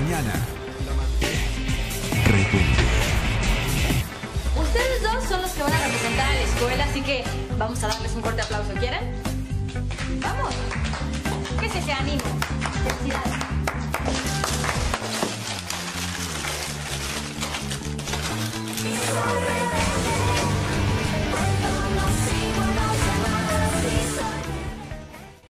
mañana. Ustedes dos son los que van a representar a la escuela, así que vamos a darles un corte aplauso. ¿Quieren? ¡Vamos! Que se sea ánimo. Felicidades.